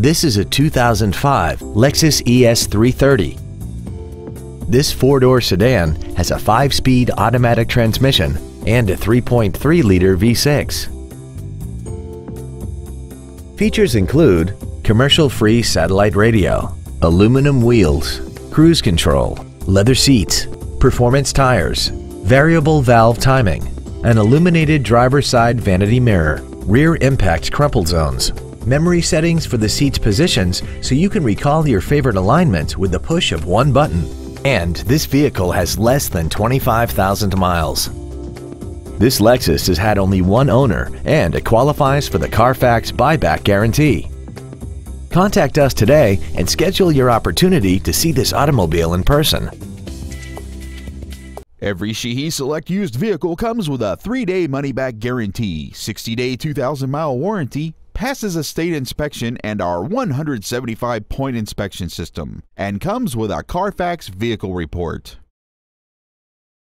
This is a 2005 Lexus ES330. This four-door sedan has a 5-speed automatic transmission and a 3.3-liter V6. Features include commercial-free satellite radio, aluminum wheels, cruise control, leather seats, performance tires, variable valve timing, an illuminated driver's side vanity mirror, rear impact crumple zones, memory settings for the seat's positions so you can recall your favorite alignment with the push of one button. And this vehicle has less than 25,000 miles. This Lexus has had only one owner and it qualifies for the Carfax buyback guarantee. Contact us today and schedule your opportunity to see this automobile in person. Every Sheehy Select used vehicle comes with a 3-day money-back guarantee, 60-day 2,000-mile warranty, passes a state inspection and our 175-point inspection system, and comes with a Carfax vehicle report.